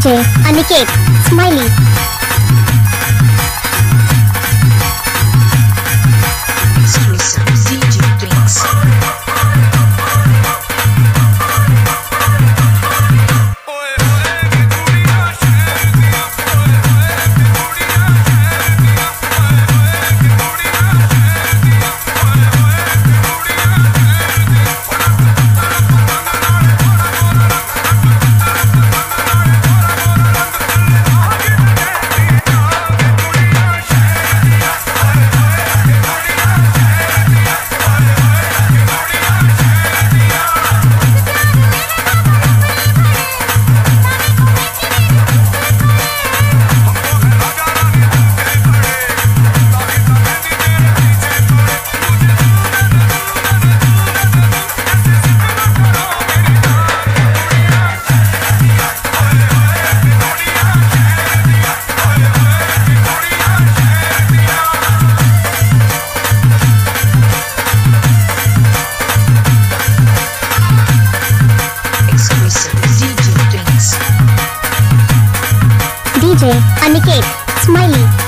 DJ, Aniket, Smiley, and a cape, smiling.